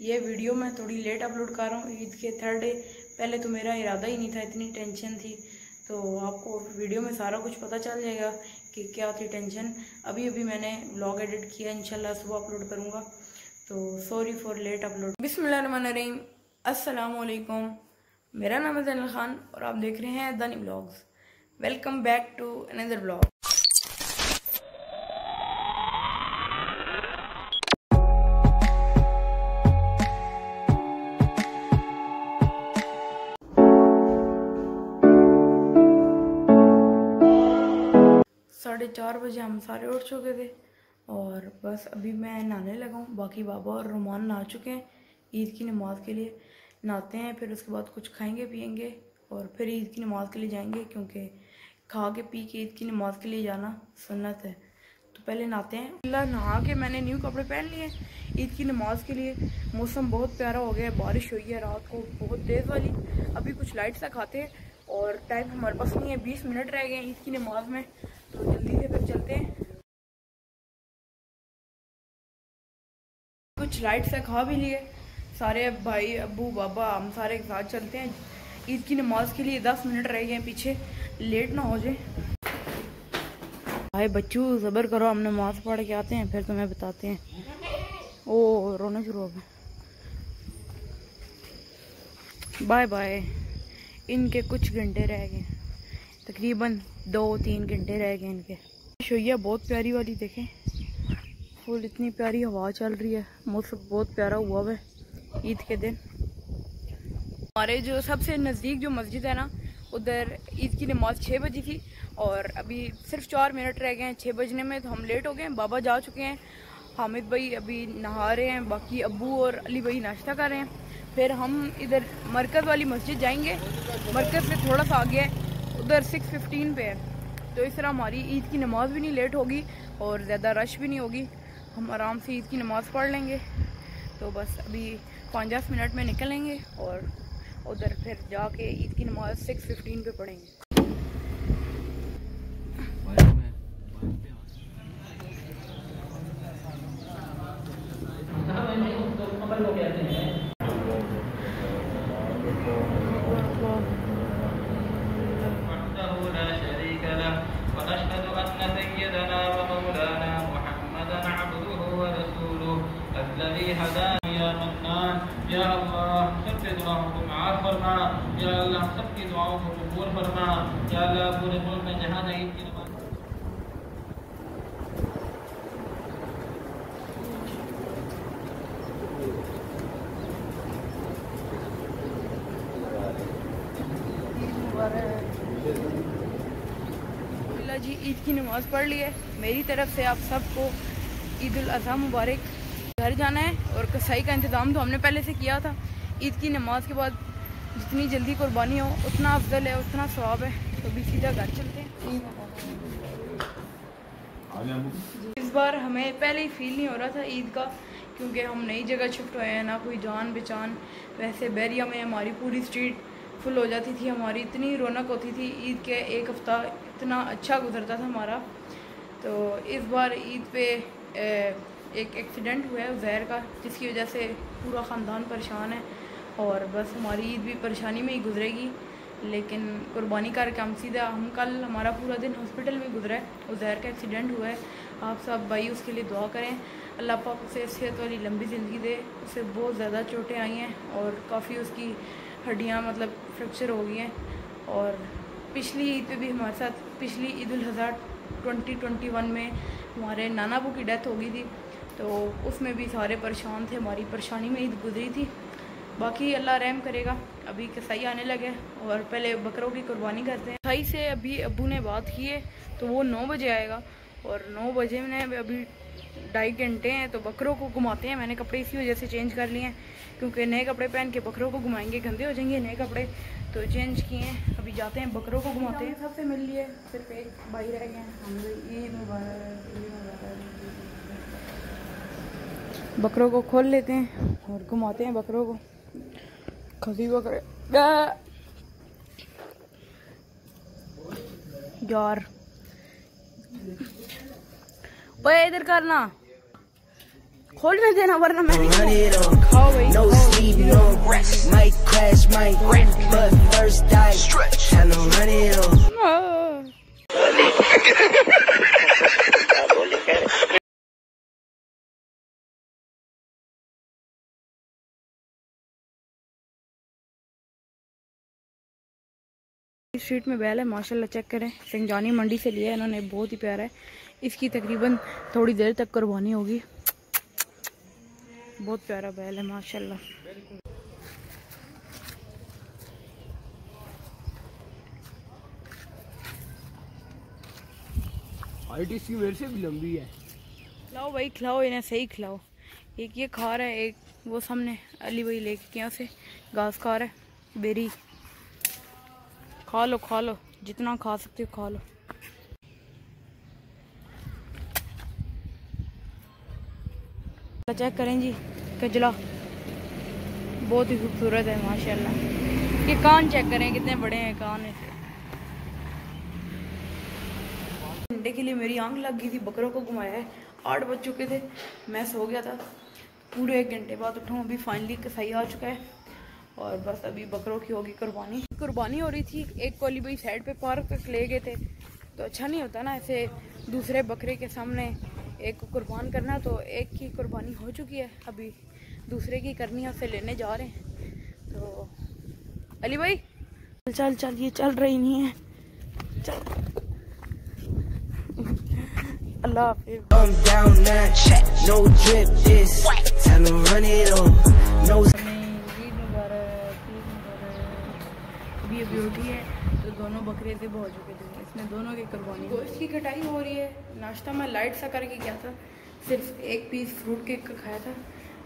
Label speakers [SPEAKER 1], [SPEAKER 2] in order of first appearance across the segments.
[SPEAKER 1] ये वीडियो मैं थोड़ी लेट अपलोड कर रहा हूँ, ईद के थर्ड डे पहले तो मेरा इरादा ही नहीं था, इतनी टेंशन थी। तो आपको वीडियो में सारा कुछ पता चल जाएगा कि क्या थी टेंशन अभी अभी मैंने ब्लॉग एडिट किया, इंशाल्लाह सुबह अपलोड करूँगा। तो सॉरी फॉर लेट अपलोड बिसमीम असलकुम मेरा नाम है जैनल खान और आप देख रहे हैं Dani blogs welcome back to another blog बजे हम सारे उठ चुके थे और बस अभी मैं नहाने लगा हूँ। बाकी बाबा और रुमान नहा चुके हैं ईद की नमाज़ के लिए। नहाते हैं, फिर उसके बाद कुछ खाएँगे, पियेंगे और फिर ईद की नमाज़ के लिए जाएँगे क्योंकि खा के पी के ईद की नमाज़ के लिए जाना सुन्नत है। तो पहले नहाते हैं। अल्लाह नहा के मैंने न्यू कपड़े पहन लिए ईद की नमाज़ के लिए। मौसम बहुत प्यारा हो गया है, बारिश हुई है रात को, बहुत तेज़ वाली। अभी कुछ लाइट सा खाते हैं और टाइम हमारे पास नहीं है, बीस मिनट रह गए ईद की नमाज़ में। तो जल्दी से फिर चलते हैं। कुछ लाइट से खा भी लिए। सारे भाई अबू बाबा, हम सारे एक साथ चलते हैं। ईद की नमाज़ के लिए दस मिनट रह गए पीछे। लेट ना हो जाए। भाई, बच्चू ज़बर करो, हम नमाज़ पढ़ के आते हैं, फिर तुम्हें बताते हैं। ओ, रोना शुरू हो गया। बाय बाय इनके कुछ घंटे रह गए। तकरीबन दो तीन घंटे रह गए इनके। शोया बहुत प्यारी वाली देखें। फुल इतनी प्यारी हवा चल रही है। मौसम बहुत प्यारा हुआ है ईद के दिन। हमारे जो सबसे नज़दीक जो मस्जिद है ना, उधर ईद की नमाज़ छः बजी थी और अभी सिर्फ़ चार मिनट रह गए हैं छः बजने में तो हम लेट हो गए हैं। बाबा जा चुके हैं। हामिद भाई अभी नहा रहे हैं, बाकी अबू और अली भाई नाश्ता कर रहे हैं। फिर हम इधर मरकज़ वाली मस्जिद जाएँगे। मरकज़ से थोड़ा सा आगे उधर सिक्स फिफ्टीन पे है। तो इस तरह हमारी ईद की नमाज़ भी नहीं लेट होगी और ज़्यादा रश भी नहीं होगी। हम आराम से ईद की नमाज़ पढ़ लेंगे। तो बस अभी पाँच दस मिनट में निकलेंगे और उधर फिर जाके ईद की नमाज़ सिक्स फिफ्टीन पे पढ़ेंगे।
[SPEAKER 2] फरमा, या अल्लाह सबकी दुआओं को कबूल फरमा, या अल्लाह पूरे मुल्क में जहाँ जहाँ की नमाज़
[SPEAKER 1] जी, ईद की नमाज़ पढ़ ली है। मेरी तरफ़ से आप सबको ईद अज़हा मुबारक। घर जाना है और कसाई का इंतज़ाम तो हमने पहले से किया था। ईद की नमाज़ के बाद जितनी जल्दी कुर्बानी हो, उतना अफजल है, उतना स्वाब है। तो भी सीधा घर चलते हैं। इस बार हमें पहले ही फील नहीं हो रहा था ईद का, क्योंकि हम नई जगह शिफ्ट हुए हैं ना, कोई जान पहचान। वैसे बैरिया में हमारी पूरी स्ट्रीट फुल हो जाती थी, हमारी इतनी रौनक होती थी ईद के एक हफ़्ता, इतना अच्छा गुजरता था हमारा। तो इस बार ईद पे एक एक्सीडेंट हुआ है जहर का, जिसकी वजह से पूरा ख़ानदान परेशान है। और बस हमारी ईद भी परेशानी में ही गुजरेगी, लेकिन कुर्बानी करके हम सीधा, हम कल हमारा पूरा दिन हॉस्पिटल में गुजरा है जहर का एक्सीडेंट हुआ है। आप सब भाई उसके लिए दुआ करें। अल्लाह पाक उसे सेहत वाली लंबी ज़िंदगी दे, उसे बहुत ज़्यादा चोटें आई हैं और काफ़ी उसकी हड्डियाँ मतलब फ्रैक्चर हो गई हैं। और पिछली ईद पे भी हमारे साथ, पिछली Eid Azha twenty twenty one में हमारे नाना बू की डेथ हो गई थी तो उसमें भी सारे परेशान थे, हमारी परेशानी में ईद गुजरी थी। बाकी अल्लाह रहम करेगा। अभी कसाई आने लगे और पहले बकरों की कुर्बानी करते हैं। कसाई से अभी अबू ने बात की है तो वो नौ बजे आएगा। और नौ बजे में अभी ढाई घंटे हैं तो बकरों को घुमाते हैं। मैंने कपड़े इसी वजह से चेंज कर लिए हैं क्योंकि नए कपड़े पहन के बकरों को घुमाएँगे गंदे हो जाएँगे नए कपड़े। तो चेंज किए हैं अभी जाते हैं बकरों को घुमाते हैं। सबसे मिल लिए सिर्फ़ एक भाई रह गए हम बकरों को खोल लेते हैं और घुमाते हैं बकरों को। खसी हुआ करे यार ओए इधर करना खोलने देना वरना मैं खाओ भाई
[SPEAKER 3] no sleep, no rest. Might crash, might wreck, but first I stretch. I don't run it on.
[SPEAKER 1] Street में बैल है माशाल्लाह चेक करें। सिंजानी मंडी से लिया है इन्होंने बहुत ही प्यारा है। इसकी तकरीबन थोड़ी देर तक कुर्बानी होगी। बहुत प्यारा बैल है माशाल्लाह।
[SPEAKER 4] हाइट इसकी मेरे से भी लंबी है।
[SPEAKER 1] खिलाओ भाई खिलाओ इन्हें सही खिलाओ। एक ये खा रहा है एक वो सामने अली भाई लेके यहाँ से घास खा रहा है बेरी। खा लो खा लो जितना खा सकते हो खा लो चेक करें जी, कजला। बहुत ही खूबसूरत है, माशाल्लाह। ये कान चेक करें, कितने बड़े हैं कान घंटे के लिए मेरी आँख लग गई थी, बकरों को घुमाया है। आठ बज चुके थे, मैं सो गया था। पूरे एक घंटे बाद उठूँ अभी फाइनली कसाई आ चुका है। और बस अभी बकरों की होगी कुर्बानी। कुर्बानी हो रही थी एक कोली भाई साइड पे पार्क तक ले गए थे। तो अच्छा नहीं होता ना ऐसे दूसरे बकरे के सामने एक को कुर्बान करना तो एक की कुर्बानी हो चुकी है। अभी दूसरे की करनी है उसे लेने जा रहे हैं। तो अली भाई चल चल चल ये चल रही नहीं है। चल। अल्लाह हाफिज
[SPEAKER 3] I'm down now, no drip this. Time to run it up. No
[SPEAKER 1] Eid मुबारक ईद मुबारक अभी उठी है तो दोनों बकरे से हो चुके थे। इसमें दोनों की कुर्बानी गोश्त की कटाई हो रही है। नाश्ता मैं लाइट सा करके गया था। सिर्फ़ एक पीस फ्रूट केक का खाया था।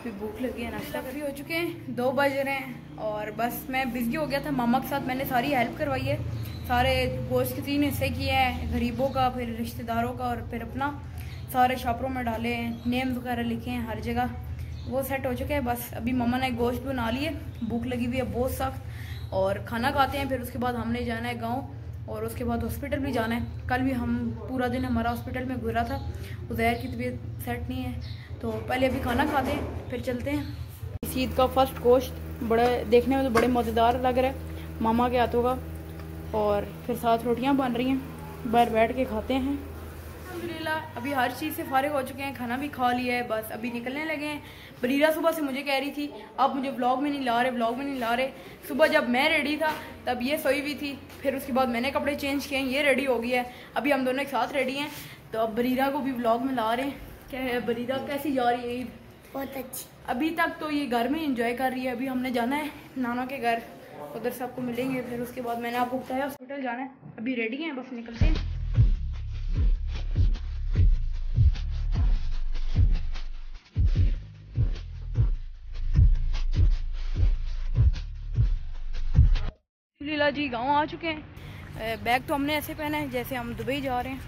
[SPEAKER 1] फिर भूख लगी है नाश्ता भी हो चुके हैं दो बज रहे हैं। और बस मैं बिज़ी हो गया था। मामा के साथ मैंने सारी हेल्प करवाई है। सारे गोश्त के तीन हिस्से किए हैं गरीबों का फिर रिश्तेदारों का और फिर अपना सारे शॉपरों में डाले हैं नेम वगैरह लिखे हैं हर जगह। वो सेट हो चुके हैं बस अभी मम्मा ने गोश्त बना लिए भूख लगी हुई है बहुत सख्त। और खाना खाते हैं, फिर उसके बाद हमने जाना है गाँव और उसके बाद हॉस्पिटल भी जाना है। कल भी हम पूरा दिन हमारा हॉस्पिटल में गुजरा था। उजैर की तबीयत सेट नहीं है। तो पहले अभी खाना खाते हैं, फिर चलते हैं। इस ईद का फ़र्स्ट गोश्त बड़ा देखने में तो बड़े मज़ेदार लग रहा है। मामा के हाथों का और फिर साथ रोटियाँ बन रही हैं। बाहर बैठ के खाते हैं। अल्हम्दुलिल्लाह अभी हर चीज़ से फारिग हो चुके हैं खाना भी खा लिया है बस अभी निकलने लगे हैं। बरीरा सुबह से मुझे कह रही थी आप मुझे ब्लॉग में नहीं ला रहे ब्लॉग में नहीं ला रहे। सुबह जब मैं रेडी था तब ये सोई हुई थी फिर उसके बाद मैंने कपड़े चेंज किए ये रेडी हो गया है। अभी हम दोनों एक साथ रेडी हैं तो अब बरीरा को भी ब्लॉग में ला रहे हैं। क्या है बरीरा कैसी जा रही है ईद?
[SPEAKER 5] बहुत अच्छी।
[SPEAKER 1] अभी तक तो ये घर में इंजॉय कर रही है अभी हमने जाना है नाना के घर। उधर सबको मिलेंगे फिर उसके बाद मैंने आपको बताया हॉस्पिटल जाना है। अभी रेडी हैं बस निकलते हैं। लीला जी, गाँव आ चुके हैं। बैग तो हमने ऐसे पहना है जैसे हम दुबई जा रहे हैं।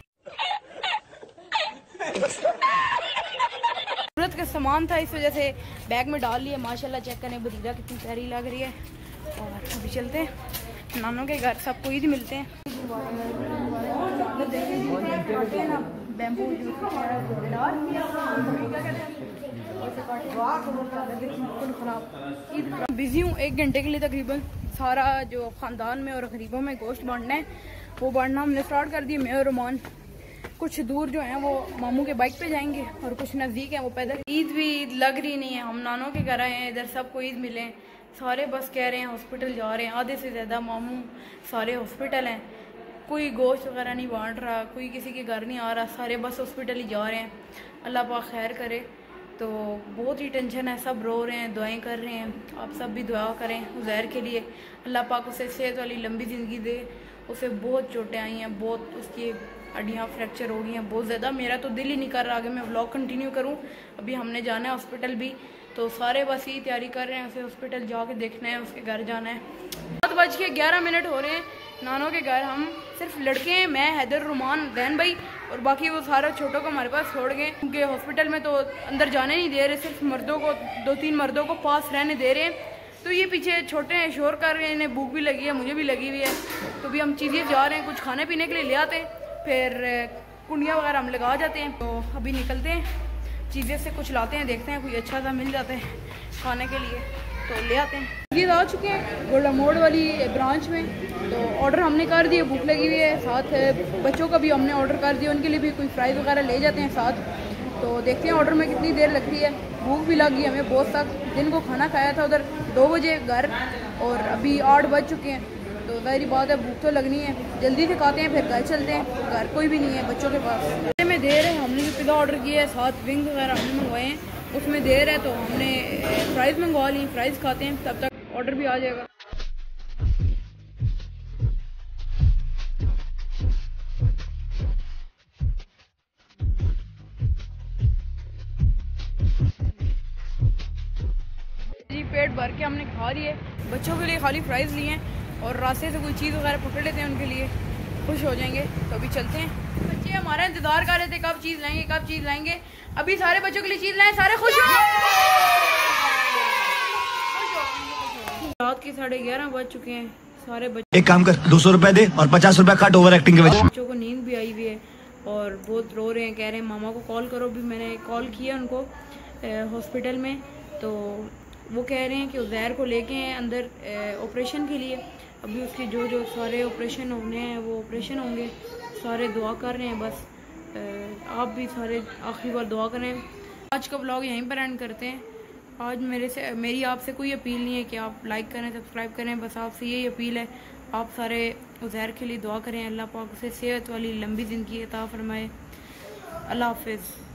[SPEAKER 1] ज़रूरत का सामान था, इस वजह से बैग में डाल लिया माशाल्लाह चेक करें बदीरा कितनी प्यारी लग रही है। और अभी चलते हैं। नानों के घर, सबको ईद मिलते हैं। बिज़ी हूँ, एक घंटे के लिए तकरीबन। सारा जो ख़ानदान में और गरीबों में गोश्त बांटना है, वो बांटना हमने स्टार्ट कर दिया, मैं और रोमान। कुछ दूर जो है वो मामू के बाइक पे जाएँगे और कुछ नज़दीक है, वो पैदल। ईद भी ईद लग रही नहीं है, हम नानों के घर आए हैं, इधर सबको ईद मिले। सारे बस कह रहे हैं हॉस्पिटल जा रहे हैं, आधे से ज़्यादा मामू सारे हॉस्पिटल हैं। कोई गोश्त वगैरह नहीं बांट रहा, कोई किसी के घर नहीं आ रहा, सारे बस हॉस्पिटल ही जा रहे हैं। अल्लाह पाक खैर करे। तो बहुत ही टेंशन है, सब रो रहे हैं, दुआएँ कर रहे हैं। आप सब भी दुआ करें उज़ैर के लिए। अल्लाह पाक उसे सेहत वाली लंबी ज़िंदगी दे। उसे बहुत चोटें आई हैं, बहुत उसकी हड्डियाँ फ्रैक्चर हो गई हैं, बहुत ज़्यादा। मेरा तो दिल ही नहीं कर रहा कि मैं व्लॉग कंटिन्यू करूँ। अभी हमने जाना है हॉस्पिटल भी। तो सारे बस यही तैयारी कर रहे हैं, उसे हॉस्पिटल जाके देखना है, उसके घर जाना है। सात बज के ग्यारह मिनट हो रहे हैं। नानों के घर हम सिर्फ़ लड़के हैं, मैं हैदर रुमान दैन भाई। और बाकी वो सारा छोटों को हमारे पास छोड़ गए। क्योंकि हॉस्पिटल में तो अंदर जाने नहीं दे रहे, सिर्फ़ मर्दों को दो तीन मर्दों को पास रहने दे रहे हैं। तो ये पीछे छोटे हैं, शोर कर रहे हैं, इन्हें भूख भी लगी है, मुझे भी लगी हुई है। तो भी हम चीज़ें जा रहे हैं, कुछ खाने पीने के लिए ले आते हैं। फिर कुंडियाँ वगैरह हम लगा जाते हैं। तो अभी निकलते हैं, चीज़ें से कुछ लाते हैं, देखते हैं, कोई अच्छा सा मिल जाता है खाने के लिए। तो ले आते हैं। ये आ चुके हैं, गोल्डा मोड़ वाली ब्रांच में। तो ऑर्डर हमने कर दिए, भूख लगी हुई है, साथ बच्चों का भी हमने ऑर्डर कर दिया, उनके लिए भी कोई फ्राइज़ वगैरह ले जाते हैं साथ। तो देखते हैं ऑर्डर में कितनी देर लगती है। भूख भी लग गई हमें बहुत सख्त। दिन को खाना खाया था उधर, दो बजे घर, और अभी आठ बज चुके हैं। तो जाहरी बात है, भूख तो लगनी है। जल्दी से खाते हैं, फिर घर चलते हैं। घर कोई भी नहीं है बच्चों के पास। में देर है, हमने जो पिज़्ज़ा ऑर्डर किया है, साथ विंग वगैरह हमने मंगवाए हैं। उसमें देर है तो हमने फ्राइज़ मंगवा ली फ्राइज़ खाते हैं, तब तक ऑर्डर भी आ जाएगा। पेट भर के हमने खा लिए। बच्चों के लिए खाली फ्राइज़ लिए हैं और रास्ते से कोई चीज़ वगैरह पकड़ लेते हैं उनके लिए। खुश हो जाएँगे। तो अभी चलते हैं। बच्चे हमारा इंतज़ार कर रहे थे कब चीज़ लाएँगे कब चीज़ लाएँगे। अभी सारे बच्चों के लिए चीज़ लाएँ सारे खुश हो। रात के साढ़े ग्यारह बज चुके हैं। सारे बच्चे
[SPEAKER 5] एक काम कर दो सौ रुपए दे और पचास रुपए काट ओवर एक्टिंग के वजह
[SPEAKER 1] बच्चों को नींद भी आई हुई है और बहुत रो रहे हैं कह रहे हैं मामा को कॉल करो। भी मैंने कॉल किया उनको हॉस्पिटल में। तो वो कह रहे हैं कि उज़ैर को लेके हैं अंदर ऑपरेशन के लिए। अभी उसके जो जो सारे ऑपरेशन होने हैं, वो ऑपरेशन होंगे। सारे दुआ कर रहे हैं, बस आप भी सारे आखिरी बार दुआ करें। आज का ब्लॉग यहीं पर एंड करते हैं। आज मेरे से, मेरी आपसे कोई अपील नहीं है कि आप लाइक करें सब्सक्राइब करें, बस आपसे यही अपील है। आप सारे उज़ैर के लिए दुआ करें। अल्लाह पाक उसे सेहत वाली लंबी ज़िंदगी अता फरमाए। अल्लाह हाफिज़।